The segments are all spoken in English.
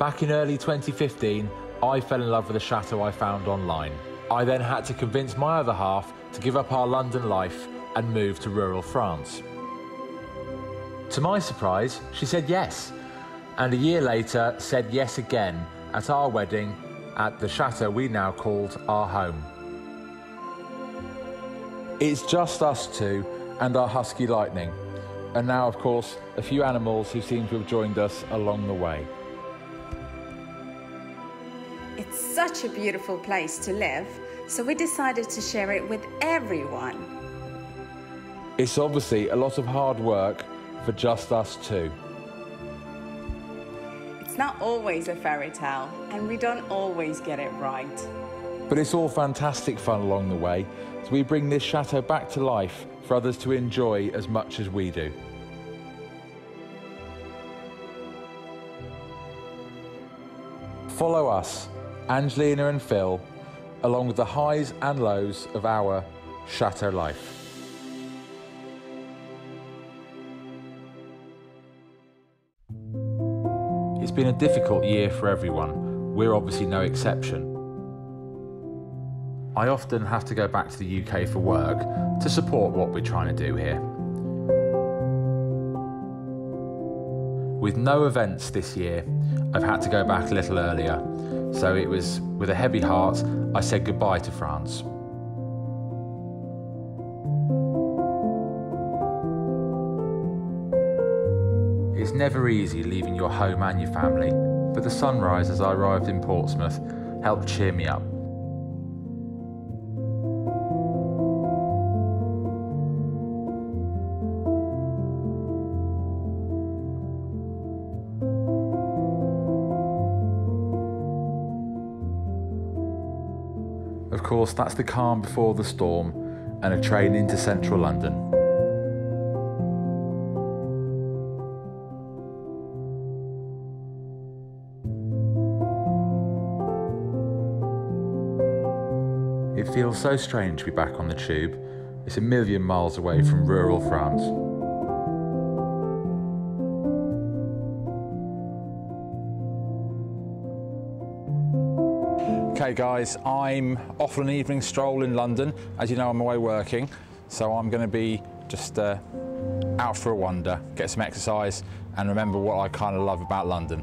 Back in early 2015, I fell in love with the chateau I found online. I then had to convince my other half to give up our London life and move to rural France. To my surprise, she said yes, and a year later said yes again at our wedding at the chateau we now called our home. It's just us two and our husky Lightning, and now, of course, a few animals who seem to have joined us along the way. Such a beautiful place to live, so we decided to share it with everyone. It's obviously a lot of hard work for just us two. It's not always a fairy tale, and we don't always get it right. But it's all fantastic fun along the way, so we bring this chateau back to life for others to enjoy as much as we do. Follow us, Angelina and Phil, along with the highs and lows of our chateau life. It's been a difficult year for everyone. We're obviously no exception. I often have to go back to the UK for work to support what we're trying to do here. With no events this year, I've had to go back a little earlier, so it was with a heavy heart I said goodbye to France. It's never easy leaving your home and your family, but the sunrise as I arrived in Portsmouth helped cheer me up. Of course, that's the calm before the storm and a train into central London. It feels so strange to be back on the tube. It's a million miles away from rural France. Okay, guys, I'm off on an evening stroll in London. As you know, I'm away working, so I'm going to be just uh, out for a wander, get some exercise, and remember what I kind of love about London.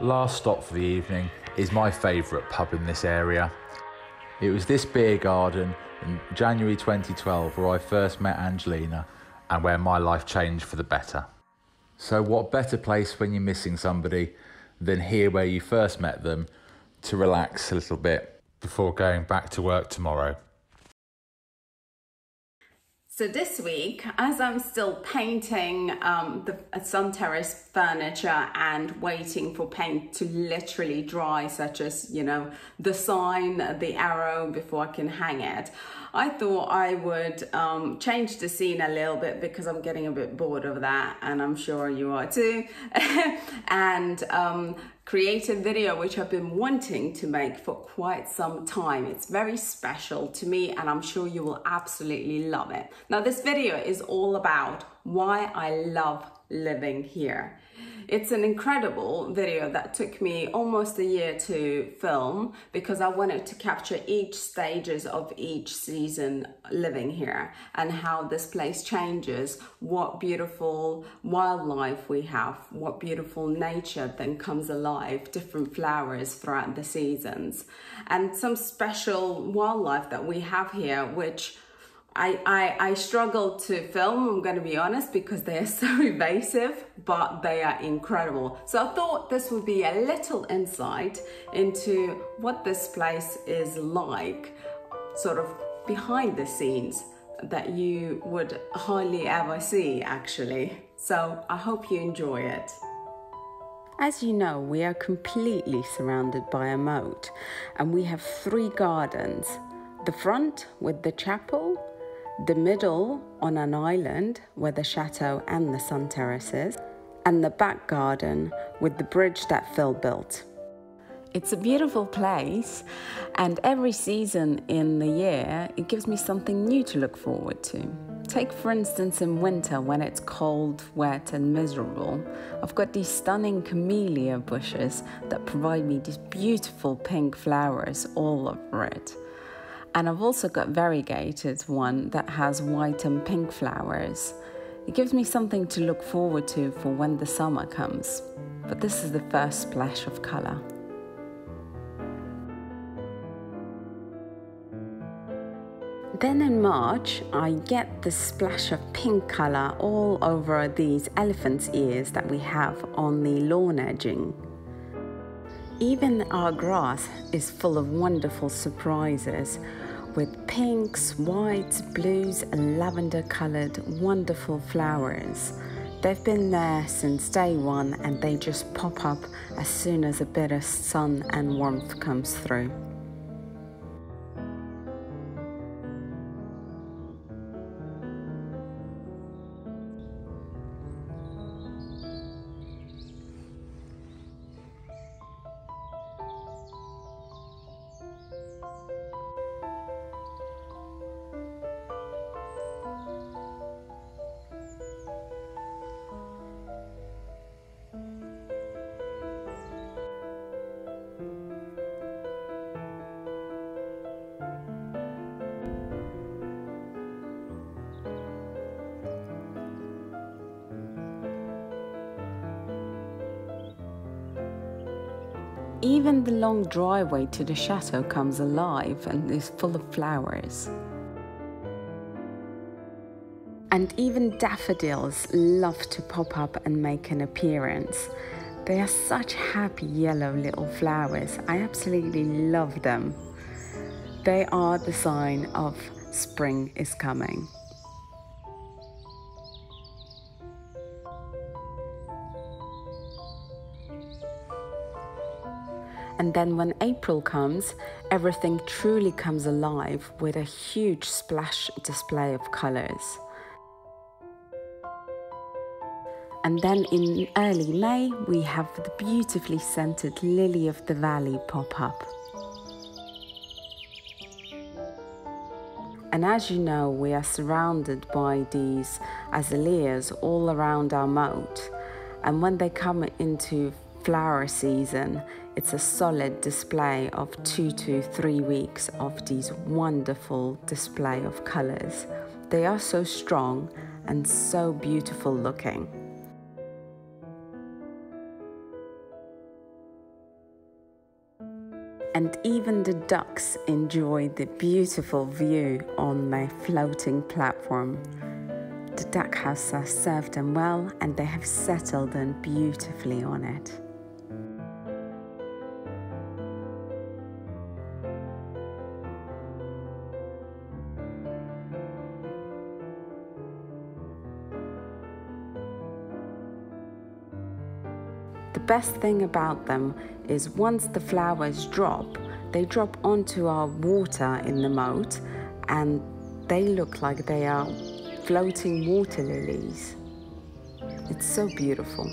Last stop for the evening is my favourite pub in this area. It was this beer garden in January 2012 where I first met Angelina and where my life changed for the better. So, what better place when you're missing somebody than here where you first met them to relax a little bit before going back to work tomorrow? So this week, as I'm still painting um, the sun terrace furniture and waiting for paint to literally dry, such as, you know, the sign, the arrow before I can hang it, I thought I would um, change the scene a little bit because I'm getting a bit bored of that and I'm sure you are too. and um, create a video which I've been wanting to make for quite some time. It's very special to me and I'm sure you will absolutely love it. Now this video is all about why I love living here. It's an incredible video that took me almost a year to film because I wanted to capture each stages of each season living here and how this place changes, what beautiful wildlife we have, what beautiful nature then comes alive, different flowers throughout the seasons, and some special wildlife that we have here, which I, I, I struggle to film, I'm going to be honest, because they are so evasive, but they are incredible. So I thought this would be a little insight into what this place is like, sort of behind the scenes that you would hardly ever see actually. So I hope you enjoy it. As you know, we are completely surrounded by a moat and we have three gardens. The front with the chapel, the middle on an island where the chateau and the sun terraces, and the back garden with the bridge that Phil built. It's a beautiful place, and every season in the year, it gives me something new to look forward to. Take, for instance, in winter when it's cold, wet, and miserable, I've got these stunning camellia bushes that provide me these beautiful pink flowers all over it. And I've also got variegated one that has white and pink flowers. It gives me something to look forward to for when the summer comes. But this is the first splash of colour. Then in March, I get the splash of pink colour all over these elephant's ears that we have on the lawn edging. Even our grass is full of wonderful surprises with pinks, whites, blues, and lavender coloured wonderful flowers. They've been there since day one and they just pop up as soon as a bit of sun and warmth comes through. Even the long driveway to the chateau comes alive and is full of flowers. And even daffodils love to pop up and make an appearance. They are such happy yellow little flowers. I absolutely love them. They are the sign of spring is coming. Then when April comes, everything truly comes alive with a huge splash display of colours. And then in early May, we have the beautifully scented Lily of the Valley pop up. And as you know, we are surrounded by these azaleas all around our moat. And when they come into flower season, it's a solid display of two to three weeks of these wonderful display of colors. They are so strong and so beautiful looking. And even the ducks enjoy the beautiful view on my floating platform. The duck house has served them well and they have settled in beautifully on it. Best thing about them is once the flowers drop, they drop onto our water in the moat and they look like they are floating water lilies. It's so beautiful.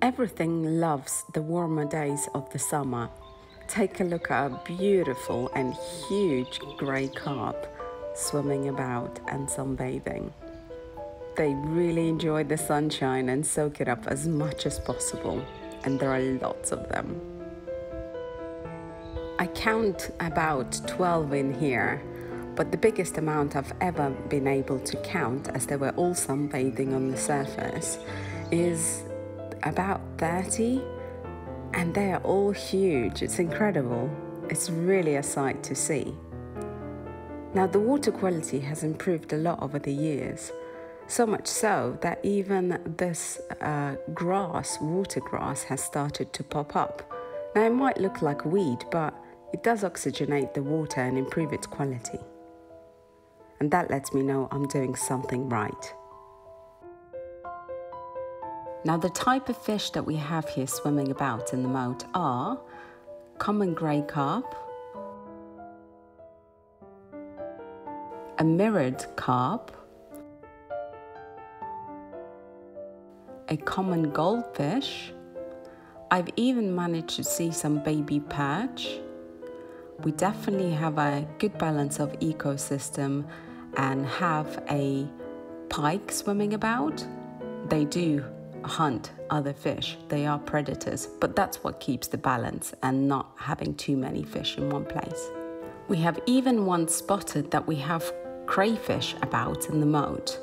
Everything loves the warmer days of the summer take a look at a beautiful and huge grey carp swimming about and sunbathing. They really enjoy the sunshine and soak it up as much as possible, and there are lots of them. I count about 12 in here, but the biggest amount I've ever been able to count, as they were all sunbathing on the surface, is about 30 and they are all huge. It's incredible. It's really a sight to see. Now, the water quality has improved a lot over the years, so much so that even this uh, grass, water grass, has started to pop up. Now, it might look like weed, but it does oxygenate the water and improve its quality. And that lets me know I'm doing something right. Now, the type of fish that we have here swimming about in the moat are common grey carp, a mirrored carp, a common goldfish. I've even managed to see some baby perch. We definitely have a good balance of ecosystem and have a pike swimming about. They do hunt other fish. They are predators, but that's what keeps the balance and not having too many fish in one place. We have even one spotted that we have crayfish about in the moat.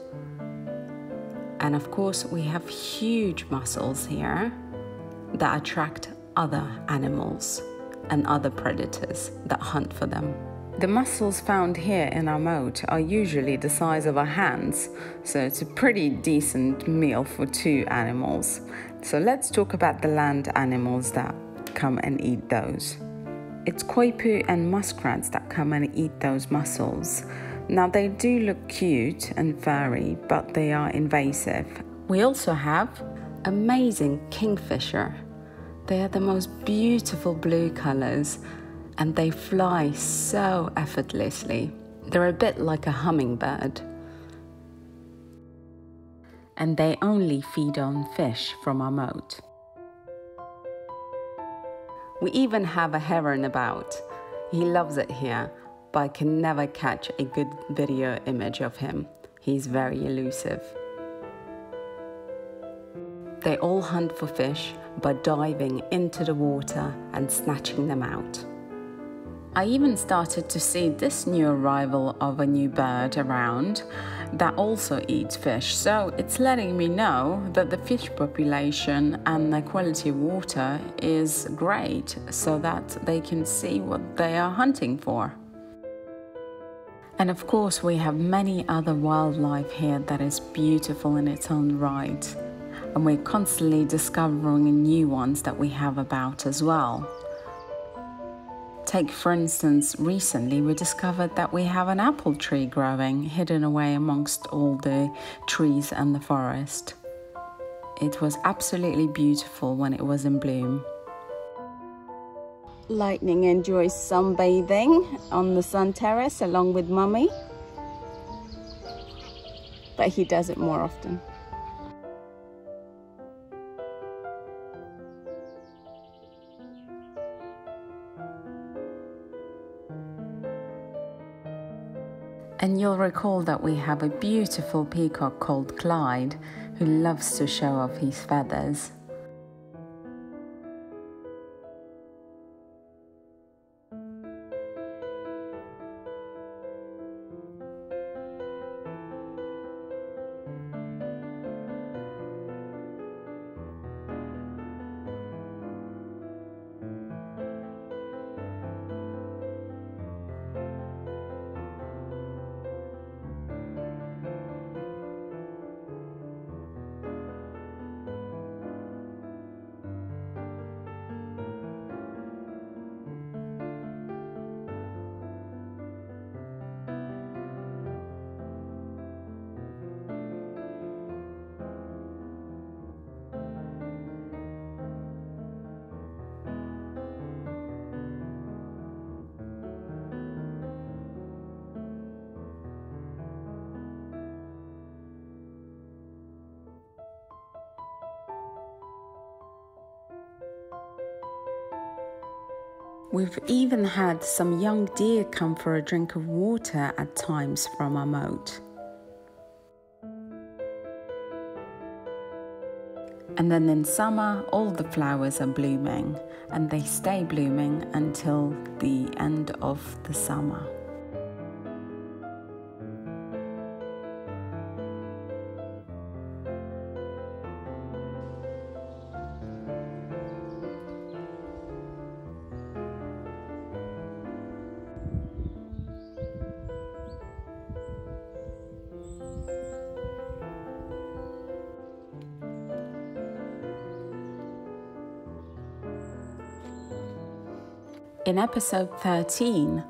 And of course, we have huge mussels here that attract other animals and other predators that hunt for them. The mussels found here in our moat are usually the size of our hands, so it's a pretty decent meal for two animals. So let's talk about the land animals that come and eat those. It's coypu and muskrats that come and eat those mussels. Now they do look cute and furry, but they are invasive. We also have amazing kingfisher. They are the most beautiful blue colors and they fly so effortlessly. They're a bit like a hummingbird. And they only feed on fish from our moat. We even have a heron about. He loves it here, but I can never catch a good video image of him. He's very elusive. They all hunt for fish by diving into the water and snatching them out. I even started to see this new arrival of a new bird around that also eats fish. So it's letting me know that the fish population and the quality of water is great so that they can see what they are hunting for. And of course, we have many other wildlife here that is beautiful in its own right. And we're constantly discovering new ones that we have about as well. Take, for instance, recently we discovered that we have an apple tree growing hidden away amongst all the trees and the forest. It was absolutely beautiful when it was in bloom. Lightning enjoys sunbathing on the sun terrace along with Mummy, but he does it more often. And you'll recall that we have a beautiful peacock called Clyde who loves to show off his feathers. We've even had some young deer come for a drink of water at times from our moat. And then in summer, all the flowers are blooming and they stay blooming until the end of the summer. In episode 13,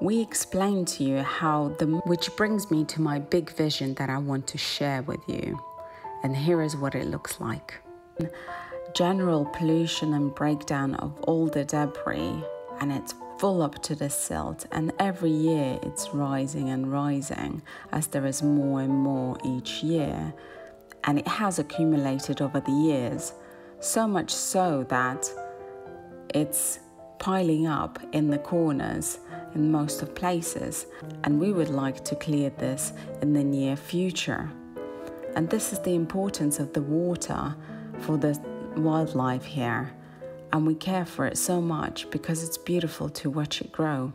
we explained to you how the which brings me to my big vision that I want to share with you. And here is what it looks like. General pollution and breakdown of all the debris and it's full up to the silt and every year it's rising and rising as there is more and more each year and it has accumulated over the years so much so that it's piling up in the corners in most of places, and we would like to clear this in the near future. And this is the importance of the water for the wildlife here, and we care for it so much because it's beautiful to watch it grow.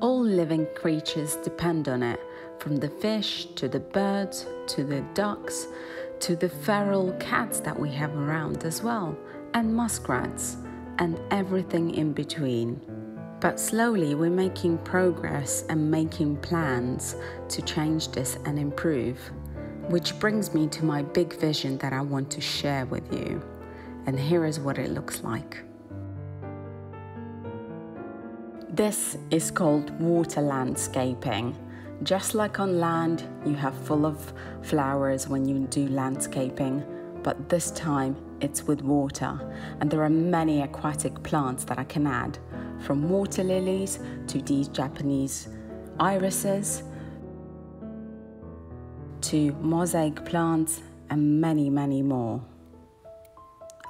All living creatures depend on it, from the fish to the birds to the ducks to the feral cats that we have around as well, and muskrats and everything in between. But slowly we're making progress and making plans to change this and improve. Which brings me to my big vision that I want to share with you. And here is what it looks like. This is called water landscaping. Just like on land, you have full of flowers when you do landscaping, but this time it's with water, and there are many aquatic plants that I can add, from water lilies to these Japanese irises to mosaic plants and many, many more.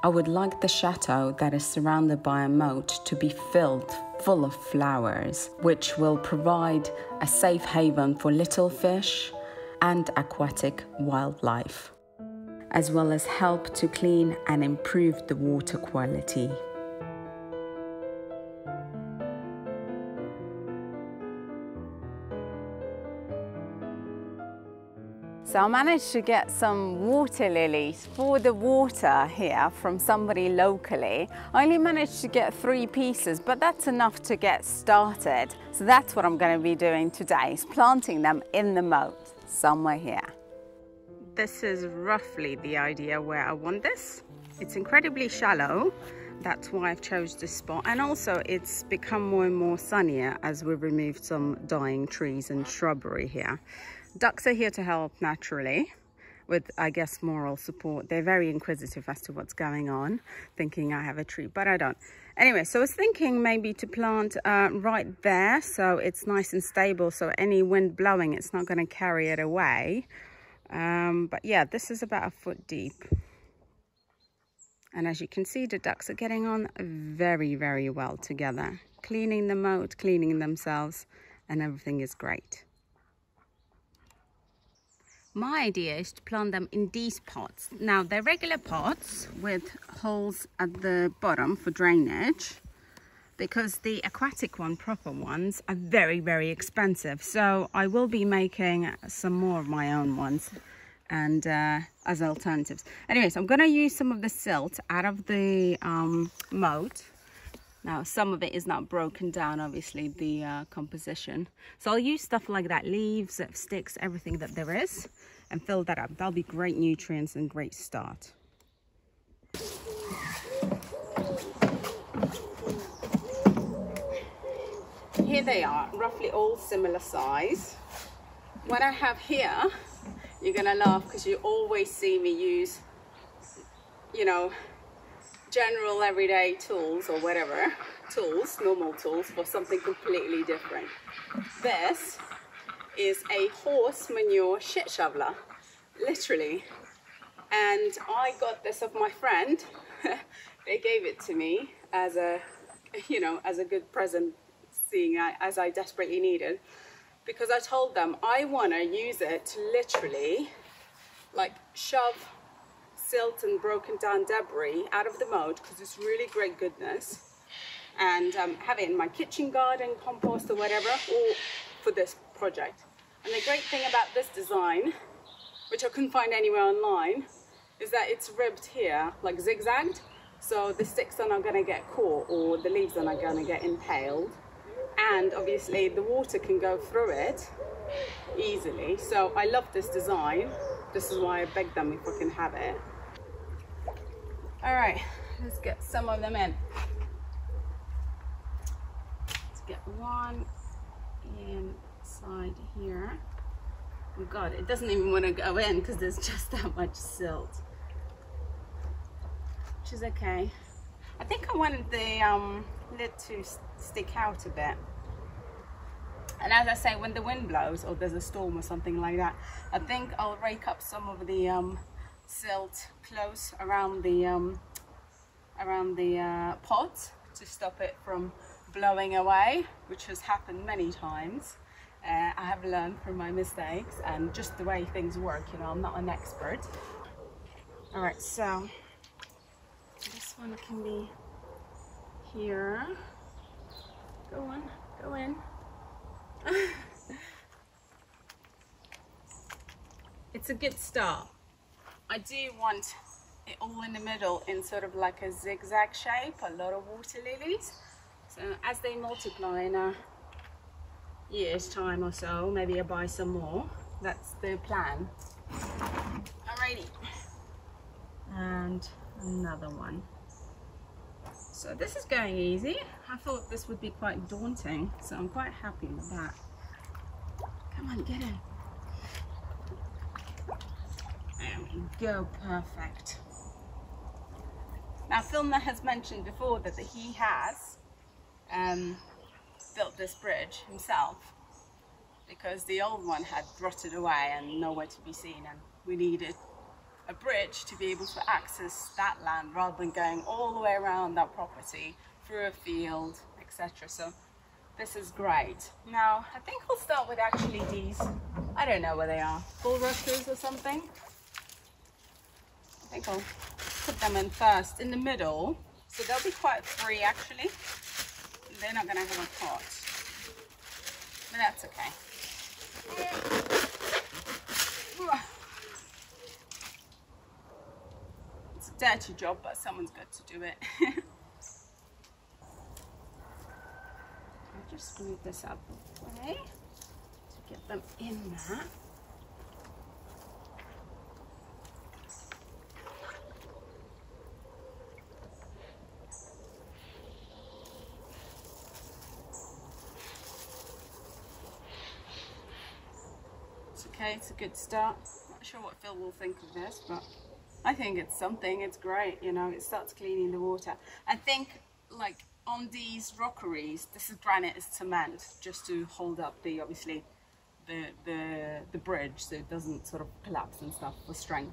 I would like the chateau that is surrounded by a moat to be filled full of flowers, which will provide a safe haven for little fish and aquatic wildlife as well as help to clean and improve the water quality. So I managed to get some water lilies for the water here from somebody locally. I only managed to get three pieces, but that's enough to get started. So that's what I'm gonna be doing today, is planting them in the moat somewhere here. This is roughly the idea where I want this. It's incredibly shallow. That's why I've chose this spot. And also it's become more and more sunnier as we've removed some dying trees and shrubbery here. Ducks are here to help naturally with, I guess, moral support. They're very inquisitive as to what's going on, thinking I have a tree, but I don't. Anyway, so I was thinking maybe to plant uh, right there so it's nice and stable, so any wind blowing, it's not going to carry it away. Um, but yeah, this is about a foot deep. And as you can see, the ducks are getting on very, very well together. Cleaning the moat, cleaning themselves, and everything is great. My idea is to plant them in these pots. Now they're regular pots with holes at the bottom for drainage because the aquatic one, proper ones, are very, very expensive. So I will be making some more of my own ones and uh, as alternatives. Anyways, I'm gonna use some of the silt out of the um, moat now, some of it is not broken down, obviously, the uh, composition. So I'll use stuff like that, leaves, sticks, everything that there is, and fill that up. That'll be great nutrients and great start. Here they are, roughly all similar size. What I have here, you're gonna laugh because you always see me use, you know, general everyday tools or whatever tools, normal tools for something completely different. This is a horse manure shit shoveler, literally. And I got this of my friend. they gave it to me as a, you know, as a good present, seeing as I desperately needed. Because I told them I want to use it to literally like shove silt and broken down debris out of the moat because it's really great goodness and um, have it in my kitchen garden, compost or whatever, or for this project. And the great thing about this design, which I couldn't find anywhere online, is that it's ribbed here, like zigzagged. So the sticks are not gonna get caught or the leaves are not gonna get impaled. And obviously the water can go through it easily. So I love this design. This is why I begged them if I can have it. All right, let's get some of them in. Let's get one inside here. Oh God, it doesn't even want to go in because there's just that much silt. Which is okay. I think I wanted the um, lid to stick out a bit. And as I say, when the wind blows or there's a storm or something like that, I think I'll rake up some of the um, silt close around the um, around the uh, pot to stop it from blowing away, which has happened many times. Uh, I have learned from my mistakes and just the way things work, you know, I'm not an expert. All right, so this one can be here. Go on, go in. it's a good start. I do want it all in the middle in sort of like a zigzag shape, a lot of water lilies. So as they multiply in a year's time or so, maybe I buy some more. That's the plan. Alrighty. And another one. So this is going easy. I thought this would be quite daunting, so I'm quite happy with that. Come on, get in. There we go, perfect. Now Filmer has mentioned before that he has um, built this bridge himself because the old one had rotted away and nowhere to be seen and we needed a bridge to be able to access that land rather than going all the way around that property through a field etc so this is great now I think I'll start with actually these I don't know where they are bulrushes or something I think I'll put them in first in the middle. So they'll be quite free actually. They're not gonna have a pot. But that's okay. Dirty job, but someone's got to do it. I'll just move this up way to get them in there. It's okay, it's a good start. Not sure what Phil will think of this, but I think it's something. It's great, you know, it starts cleaning the water. I think, like, on these rockeries, this is granite is cement, just to hold up the, obviously, the, the, the bridge so it doesn't sort of collapse and stuff for strength.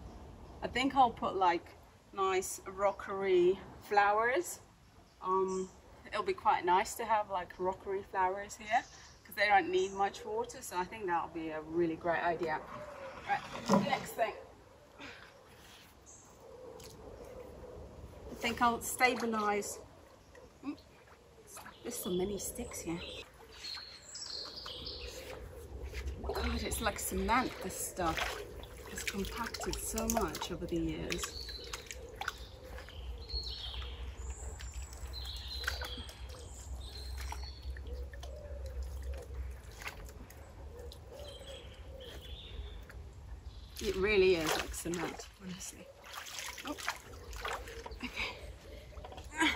I think I'll put, like, nice rockery flowers. Um, it'll be quite nice to have, like, rockery flowers here because they don't need much water, so I think that'll be a really great idea. Right, next thing. Think I'll stabilize. Mm, There's so many sticks here. God, it's like cement, this stuff. It's compacted so much over the years. It really is like cement, honestly. Oh. Okay.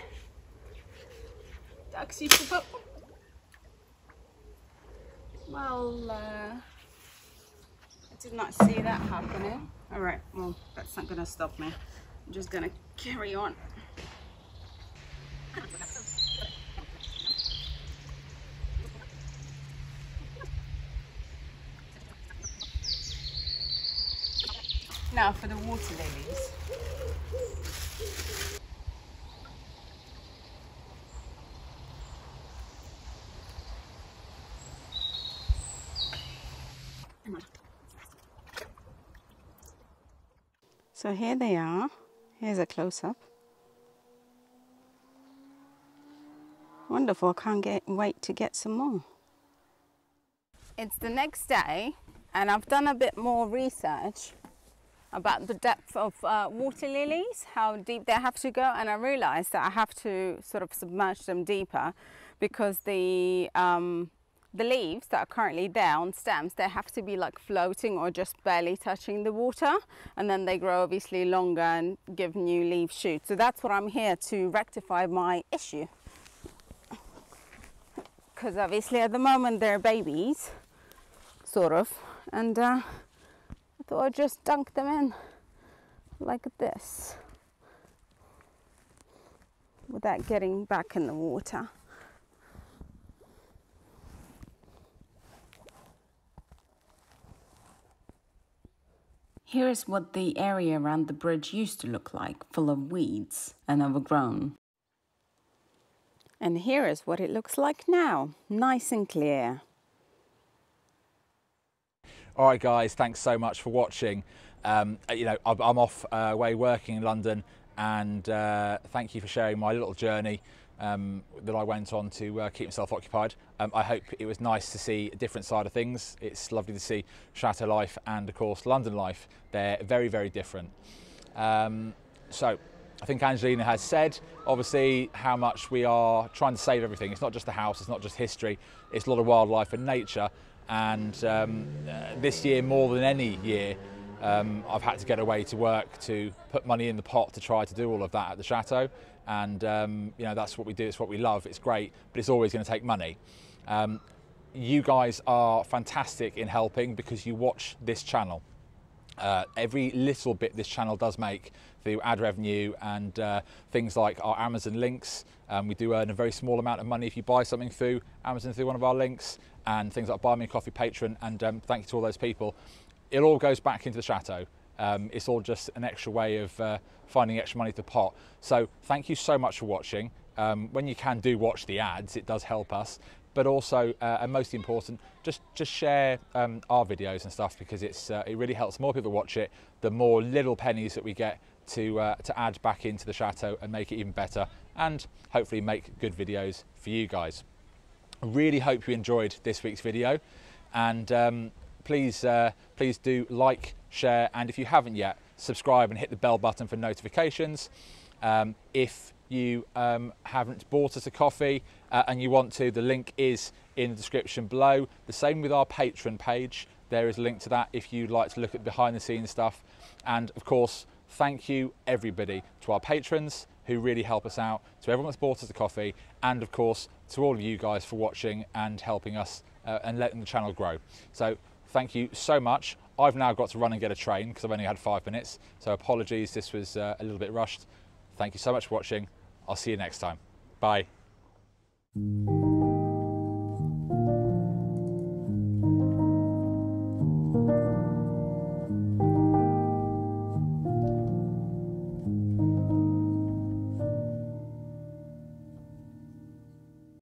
Ducks used to put. Well, uh, I did not see that happening. All right, well, that's not gonna stop me. I'm just gonna carry on. Now for the water lilies. So here they are. Here's a close up. Wonderful. I can't get, wait to get some more. It's the next day, and I've done a bit more research about the depth of uh, water lilies, how deep they have to go, and I realized that I have to sort of submerge them deeper because the um, the leaves that are currently there on stems, they have to be like floating or just barely touching the water, and then they grow obviously longer and give new leaf shoots. So that's what I'm here to rectify my issue. Because obviously at the moment they're babies, sort of, and uh, I thought I'd just dunk them in like this without getting back in the water. Here is what the area around the bridge used to look like, full of weeds and overgrown. And here is what it looks like now, nice and clear. All right, guys, thanks so much for watching. Um, you know, I'm I'm off uh, away working in London, and uh, thank you for sharing my little journey um, that I went on to uh, keep myself occupied. Um, I hope it was nice to see a different side of things. It's lovely to see chateau life and, of course, London life. They're very, very different. Um, so, I think Angelina has said, obviously, how much we are trying to save everything. It's not just the house, it's not just history, it's a lot of wildlife and nature. And um, uh, this year, more than any year, um, I've had to get away to work to put money in the pot to try to do all of that at the chateau. And um, you know that's what we do. It's what we love. It's great, but it's always going to take money. Um, you guys are fantastic in helping because you watch this channel. Uh, every little bit this channel does make through ad revenue and uh, things like our Amazon links. Um, we do earn a very small amount of money if you buy something through Amazon through one of our links, and things like Buy Me a Coffee Patron. And um, thank you to all those people. It all goes back into the chateau. Um, it's all just an extra way of uh, finding extra money to pot. So thank you so much for watching. Um, when you can do watch the ads, it does help us. But also, uh, and most important, just just share um, our videos and stuff because it's uh, it really helps more people watch it. The more little pennies that we get to uh, to add back into the chateau and make it even better, and hopefully make good videos for you guys. Really hope you enjoyed this week's video, and um, please uh, please do like, share, and if you haven't yet, subscribe and hit the bell button for notifications. Um, if you um, haven't bought us a coffee uh, and you want to, the link is in the description below. The same with our Patreon page. There is a link to that if you'd like to look at behind the scenes stuff. And of course, thank you everybody to our patrons who really help us out, to everyone that's bought us a coffee, and of course to all of you guys for watching and helping us uh, and letting the channel grow. So thank you so much. I've now got to run and get a train because I've only had five minutes. So apologies, this was uh, a little bit rushed. Thank you so much for watching. I'll see you next time. Bye.